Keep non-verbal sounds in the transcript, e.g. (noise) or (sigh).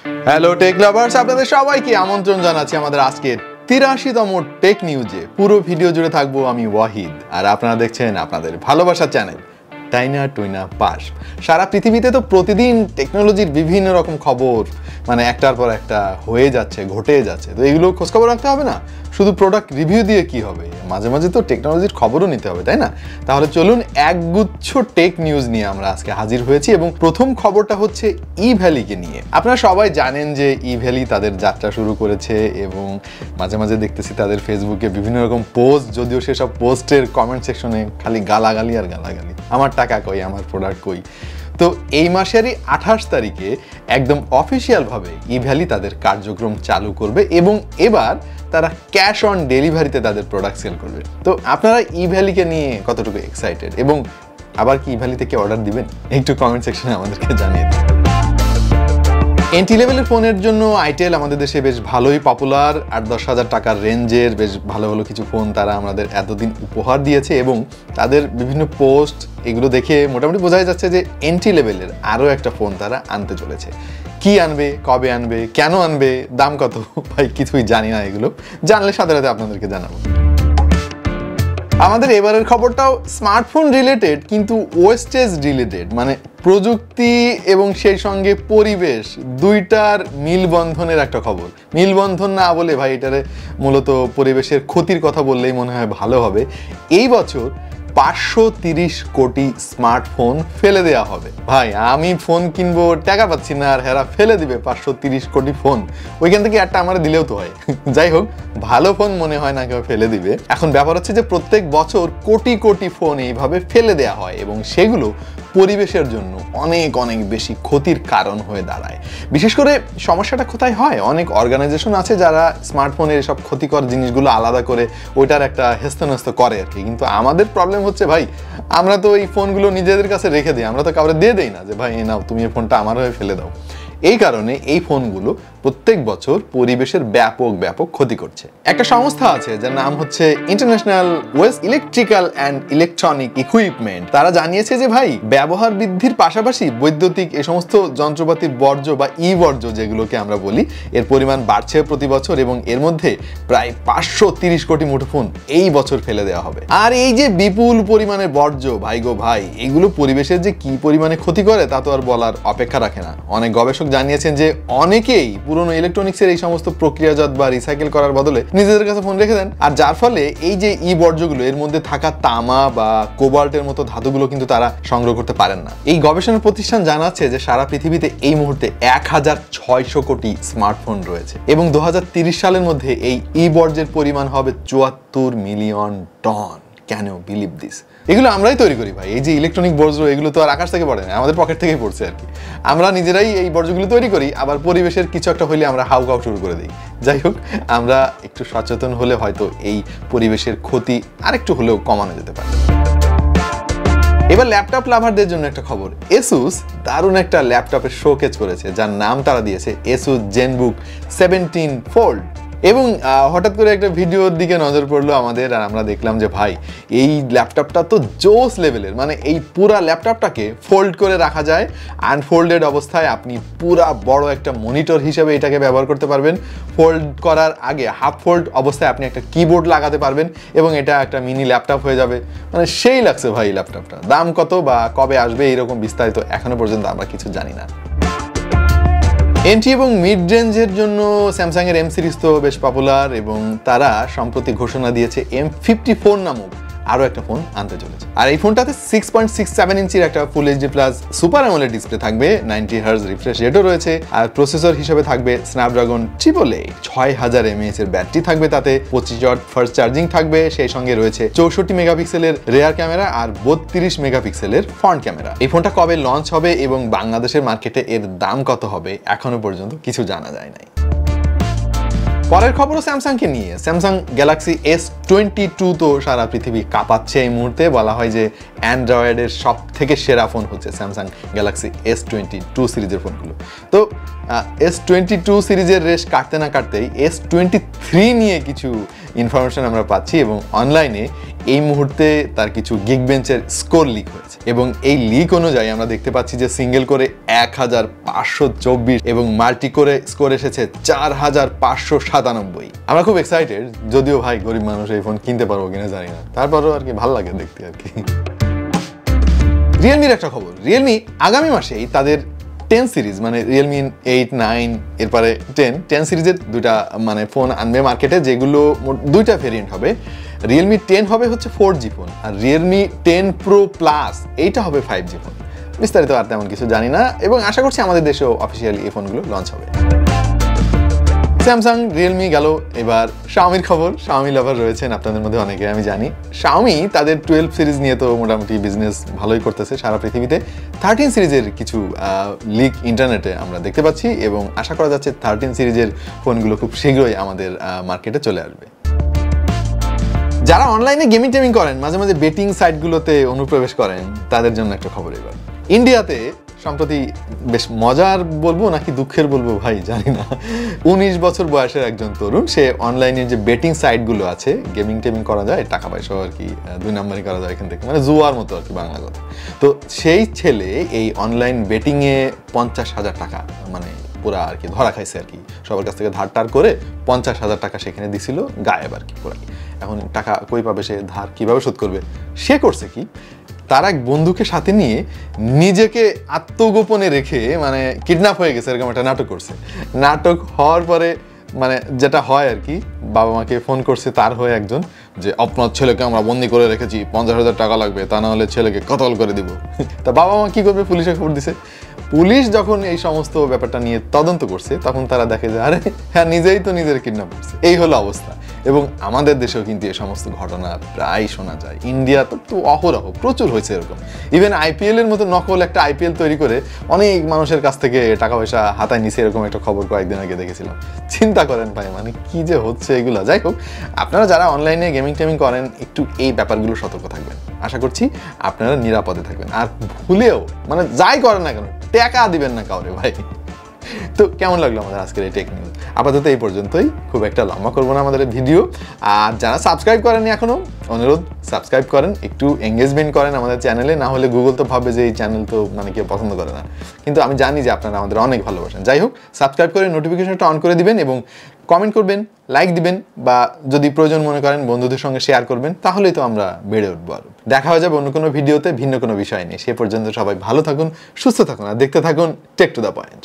Hello take lovers আপনাদের সবাইকে আমন্ত্রণ জানাচ্ছি আমাদের আজকের তিরাশিতম টেক নিউজে পুরো ভিডিও জুড়ে থাকব আমি ওয়াহিদ। আর আপনারা দেখছেন আপনাদের ভালোবাসার চ্যানেল টাইনা টুইনা পাস সারা পৃথিবীতে তো প্রতিদিন টেকনোলজির বিভিন্ন রকম খবর মানে একটার পর একটা হয়ে যাচ্ছে, ঘটে যাচ্ছে। তো এগুলো খোঁজখবর রাখতে হবে না? শুধু প্রোডাক্ট রিভিউ দিয়ে কি হবে? মাঝে মাঝে তো টেকনোলজির খবরও নিতে হবে, তাই না? তাহলে চলুন একগুচ্ছ টেক নিউজ নিয়ে আমরা আজকে হাজির হয়েছি এবং প্রথম খবরটা হচ্ছে ই ভ্যালিকে নিয়ে। আপনারা সবাই জানেন যে ই ভ্যালি তাদের যাত্রা শুরু করেছে এবং মাঝে মাঝে দেখতেছি তাদের ফেসবুকে বিভিন্ন রকম পোস্ট যদিও সেসব পোস্টের কমেন্ট সেকশনে খালি গালাগালি আর গালাগালি। আমার টাকা কই? আমার প্রোডাক্ট কই? তো এই মাসেরই আঠাশ তারিখে একদম অফিসিয়ালভাবে ইভ্যালি ভ্যালি তাদের কার্যক্রম চালু করবে এবং এবার তারা ক্যাশ অন ডেলিভারিতে তাদের প্রোডাক্ট সেল করবে। তো আপনারা ইভ্যালিকে ভ্যালিকে নিয়ে কতটুকু এক্সাইটেড এবং আবার কি ই ভ্যালি থেকে অর্ডার দিবেন? একটু কমেন্ট সেকশনে আমাদেরকে জানিয়ে দিন। এন্ট্রি লেভেলের ফোনের জন্য আইটেল আমাদের দেশে বেশ ভালোই পপুলার আট দশ হাজার টাকার রেঞ্জের বেশ ভালো ভালো কিছু ফোন তারা আমাদের এতদিন উপহার দিয়েছে এবং তাদের বিভিন্ন পোস্ট এগুলো দেখে মোটামুটি বোঝাই যাচ্ছে যে এন্ট্রি লেভেলের আরও একটা ফোন তারা আনতে চলেছে। কি আনবে, কবে আনবে, কেন আনবে, দাম কত, (laughs) ভাই কিছুই জানি না এগুলো। জানলে সাথে সাথে আপনাদেরকে জানাব। আমাদের এবারের খবরটাও স্মার্টফোন রিলেটেড কিন্তু ওয়েস্টেজ রিলেটেড মানে প্রযুক্তি এবং সেই সঙ্গে পরিবেশ, দুইটার মিলবন্ধনের একটা খবর। মিলবন্ধন না বলে ভাই এটারে মূলত পরিবেশের ক্ষতির কথা বললেই মনে হয় ভালো হবে। এই বছর পাঁচশো তিরিশ কোটি স্মার্টফোন ফেলে দেওয়া হবে। ভাই, আমি ফোন কিনবো, টাকা পাচ্ছি না, আর হেরা ফেলে দিবে পাঁচশো তিরিশ কোটি ফোন। ওইখান থেকে একটা আমার দিলেও তো হয়। (laughs) যাই হোক, ভালো ফোন মনে হয় না কেউ ফেলে দিবে। এখন ব্যাপার হচ্ছে যে প্রত্যেক বছর কোটি কোটি ফোন এইভাবে ফেলে দেওয়া হয় এবং সেগুলো পরিবেশের জন্য অনেক অনেক বেশি ক্ষতির কারণ হয়ে দাঁড়ায়। বিশেষ করে সমস্যাটা কোথায় হয়? অনেক অর্গানাইজেশন আছে যারা স্মার্টফোনের এসব ক্ষতিকর জিনিসগুলো আলাদা করে ওইটার একটা হেস্তনস্ত করে আর কি। কিন্তু আমাদের প্রবলেম হচ্ছে, ভাই, আমরা তো এই ফোনগুলো নিজেদের কাছে রেখে দিই, আমরা তো কাউরে দিয়ে দিই না যে, ভাই এ নাও, তুমি এই ফোনটা আমার হয়ে ফেলে দাও। এই কারণে এই ফোনগুলো প্রত্যেক বছর পরিবেশের ব্যাপক ব্যাপক ক্ষতি করছে। একটা সংস্থা আছে যার নাম হচ্ছে international waste electrical and electronic equipment তারা জানিয়েছে যে ভাই ব্যবহার বৃদ্ধির পাশাপাশি বৈদ্যুতিক এই সমস্ত যন্ত্রপাতির বর্জ্য বা ই বর্জ্য যেগুলোকে আমরা বলি এর পরিমাণ বাড়ছে প্রতি বছর এবং এর মধ্যে প্রায় পাঁচশো তিরিশ কোটি মুঠোফোন এই বছর ফেলে দেওয়া হবে। আর এই যে বিপুল পরিমাণে বর্জ্য ভাই গো ভাই এগুলো পরিবেশের যে কি পরিমাণে ক্ষতি করে তা তো আর বলার অপেক্ষা রাখে না। অনেক গবেষক জানিয়েছেন যে অনেকেই পুরনো ইলেকট্রনিক্সের এই সমস্ত প্রক্রিয়াজাত বা রিসাইকেল করার বদলে নিজেদের কাছে ফোন রেখে দেন। আর যার ফলে এই যে ই বর্জ্যগুলো, এর মধ্যে থাকা তামা বা কোবাল্টের মতো ধাতুগুলো কিন্তু তারা সংগ্রহ করতে পারেন না। এই গবেষণা প্রতিষ্ঠান জানাচ্ছে যে সারা পৃথিবীতে এই মুহূর্তে এক হাজার ছয়শো কোটি স্মার্টফোন রয়েছে। এবং দু সালের মধ্যে এই ই বর্জ্যের পরিমাণ হবে চুয়াত্তর মিলিয়ন টন। কেন বিলিভ দিস এগুলো আমরাই তৈরি করি ভাই। এই যে ইলেকট্রনিক বর্জ্য, এগুলো তো আর আকাশ থেকে পড়ে না, আমাদের পকেট থেকেই পড়ছে আর কি। আমরা নিজেরাই এই বর্জ্যগুলো তৈরি করি, আবার পরিবেশের কিছু একটা হলে আমরা হাউ কাউ শুরু করে দিই। যাই হোক, আমরা একটু সচেতন হলে হয়তো এই পরিবেশের ক্ষতি আরেকটু হলেও কমানো যেতে পারে। এবার ল্যাপটপ লাভারদের জন্য একটা খবর। এসুস দারুণ একটা ল্যাপটপের শোকেজ করেছে, যার নাম তারা দিয়েছে এসুস জেনবুক সেভেন্টিন ফোল্ড এবং হঠাৎ করে একটা ভিডিওর দিকে নজর পড়ল আমাদের, আর আমরা দেখলাম যে ভাই, এই ল্যাপটপটা তো জোস লেভেলের মানে এই পুরা ল্যাপটপটাকে ফোল্ড করে রাখা যায়। আনফোল্ডেড অবস্থায় আপনি পুরা বড় একটা মনিটর হিসেবে এটাকে ব্যবহার করতে পারবেন। ফোল্ড করার আগে হাফ ফোল্ড অবস্থায় আপনি একটা কিবোর্ড লাগাতে পারবেন এবং এটা একটা মিনি ল্যাপটপ হয়ে যাবে। মানে সেই লাগছে ভাই ল্যাপটপটা। দাম কত বা কবে আসবে, এইরকম বিস্তারিত এখনও পর্যন্ত আমরা কিছু জানি না। এন্ট্রি এবং মিড রেঞ্জের জন্য স্যামসাংয়ের এম সিরিজ তো বেশ পপুলার এবং তারা সম্প্রতি ঘোষণা দিয়েছে এম ফিফটি ফোর নামক আরও একটা ফোন আনতে চলেছে। আর এই ফোনটাতে সিক্স পয়েন্ট সিক্স সেভেন ইঞ্চির একটা full HD plus super AMOLED display থাকবে নাইনটি হার্স রিফ্রেশ রেটও রয়েছে। আর প্রসেসর হিসেবে থাকবে স্ন্যাপড্রাগন এ ছয় হাজার এমএএস এর ব্যাটারি থাকবে তাতে, পঁচিশ ওয়াট ফার্স্ট চার্জিং থাকবে, সেই সঙ্গে রয়েছে চৌষট্টি মেগাপিক্সেলের রেয়ার ক্যামেরা আর বত্রিশ মেগাপিক্সেলের ফ্রন্ট ক্যামেরা এই ফোনটা কবে লঞ্চ হবে এবং বাংলাদেশের মার্কেটে এর দাম কত হবে, এখনও পর্যন্ত কিছু জানা যায় নাই। পরের খবরও স্যামসাংকে নিয়ে। Samsung Galaxy S twenty two তো সারা পৃথিবী কাঁপাচ্ছে এই মুহূর্তে। বলা হয় যে অ্যান্ড্রয়েডের সব থেকে সেরা ফোন হচ্ছে Samsung Galaxy S twenty two সিরিজের ফোনগুলো। তো এস টোয়েন্টি টু সিরিজের রেস কাটতে না কাটতেই এস টোয়েন্টি থ্রি নিয়ে কিছু ইনফরমেশন আমরা পাচ্ছি এবং অনলাইনে এই মুহূর্তে তার কিছু গিগ বেঞ্চের স্কোর লিক হয়েছে। এবং এই লিক অনুযায়ী আমরা দেখতে পাচ্ছি যে সিঙ্গেল করে এক হাজার পাঁচশো চব্বিশ এবং মাল্টি করে স্কোর এসেছে চার হাজার পাঁচশো সাতানব্বই। আমরা খুব এক্সাইটেড যদিও ভাই গরিব মানুষ এই ফোন কিনতে পারব কিনা জানি না। তারপরও আর কি ভালো লাগে দেখতে আর কি। রিয়েলমির একটা খবর। রিয়েলমি আগামী মাসেই তাদের টেন সিরিজ মানে রিয়েলমি এইট নাইন এরপরে টেন টেন সিরিজের দুইটা মানে ফোন আনবে মার্কেটে যেগুলো দুইটা ভেরিয়েন্ট হবে। রিয়েলমি টেন হবে হচ্ছে ফোর জি ফোন আর রিয়েলমি টেন প্রো প্লাস এইটা হবে ফাইভ জি ফোন বিস্তারিত আর তেমন কিছু জানি না, এবং আশা করছি আমাদের দেশেও অফিসিয়ালি এই ফোনগুলো লঞ্চ হবে। স্যামসাং রিয়েলমি গেল, এবার শাওমির খবর। শাওমি লাভার রয়েছেন আপনাদের মধ্যে অনেকে, আমি জানি। শাওমি তাদের টুয়েলভ সিরিজ নিয়ে তো মোটামুটি বিজনেস ভালোই করতেছে সারা পৃথিবীতে। থার্টিন সিরিজের কিছু লিক ইন্টারনেটে আমরা দেখতে পাচ্ছি, এবং আশা করা যাচ্ছে থার্টিন সিরিজের ফোনগুলো খুব শীঘ্রই আমাদের মার্কেটে চলে আসবে। যারা অনলাইনে গেমিং টেমিং করেন, মাঝে মাঝে বেটিং সাইটগুলোতে অনুপ্রবেশ করেন, তাদের জন্য একটা খবর এবার। ইন্ডিয়াতে সম্প্রতি বেশ মজার বলব নাকি দুঃখের বলব ভাই, জানি না। উনিশ বছর বয়সের একজন তরুণ, সে অনলাইনে যে বেটিং সাইটগুলো আছে গেমিং টেমিং করা যায় টাকা পয়সা আর কি দুই নাম্বারই করা যায় এখান থেকে মানে জুয়ার মতো আর কি বাংলা কথা। তো সেই ছেলে এই অনলাইন বেটিংয়ে পঞ্চাশ হাজার টাকা মানে পুরা আর কি ধরা খাইছে আর কি। সবার কাছ থেকে ধার টার করে পঞ্চাশ হাজার টাকা সেখানে দিছিল, গায়েব আর কি পুরাই। এখন টাকা কই পাবে সে, ধার কীভাবে শোধ করবে? সে করছে কি? তার এক বন্ধুকে সাথে নিয়ে নিজেকে আত্মগোপনে রেখে মানে কিডন্যাপ হয়ে গেছে, এরকম একটা নাটক করছে। নাটক হওয়ার পরে মানে যেটা হয় আর কি, বাবা মাকে ফোন করছে, তার হয়ে একজন, যে আপনার ছেলেকে আমরা বন্দি করে রেখেছি, পঞ্চাশ হাজার টাকা লাগবে, তা না হলে ছেলেকে কতল করে দিব? (laughs) তা বাবা মা কী করবে? পুলিশে খবর দিছে। পুলিশ যখন এই সমস্ত ব্যাপারটা নিয়ে তদন্ত করছে, তখন তারা দেখে যে, আরে হ্যাঁ নিজেই তো নিজের কিডন্যাপ করছে। এই হলো অবস্থা। এবং আমাদের দেশেও কিন্তু এই সমস্ত ঘটনা প্রায় শোনা যায়। ইন্ডিয়া তো তো অহরহ, প্রচুর হয়েছে এরকম। ইভেন আইপিএল এর মতো নকল একটা আইপিএল তৈরি করে অনেক মানুষের কাছ থেকে টাকা পয়সা হাতায় নিছে এরকম একটা খবর কয়েকদিন আগে দেখেছিলাম। চিন্তা করেন ভাই মানে কি যে হচ্ছে এগুলো? যাই হোক, আপনারা যারা অনলাইনে গেমিং টেমিং করেন, একটু এই ব্যাপারগুলো সতর্ক থাকবেন। আশা করছি আপনারা নিরাপদে থাকবেন। আর ভুলেও মানে যাই করেন না কেন, টাকা দিবেন না কাউরে ভাই। তো কেমন লাগল আমাদের আজকের এই টেক নিউজ আপাতত এই পর্যন্তই। খুব একটা লম্বা করব না আমাদের ভিডিও। আর যারা সাবস্ক্রাইব করেনি এখনও, অনুরোধ সাবস্ক্রাইব করেন, একটু এঙ্গেজমেন্ট করেন আমাদের চ্যানেলে না হলে গুগল তো ভাবে যে এই চ্যানেল তো মানে কেউ পছন্দ করে না। কিন্তু আমি জানি যে আপনারা আমাদের অনেক ভালোবাসেন। যাই হোক সাবস্ক্রাইব করে নোটিফিকেশনটা অন করে দিবেন এবং কমেন্ট করবেন লাইক দিবেন বা যদি প্রয়োজন মনে করেন বন্ধুদের সঙ্গে শেয়ার করবেন, তাহলেই তো আমরা বেড়ে উঠবো আরও। দেখা হয়ে যাবে অন্য কোনো ভিডিওতে ভিন্ন কোনো বিষয় নেই সে পর্যন্ত সবাই ভালো থাকুন, সুস্থ থাকুন, আর দেখতে থাকুন টেক টু দ্য পয়েন্ট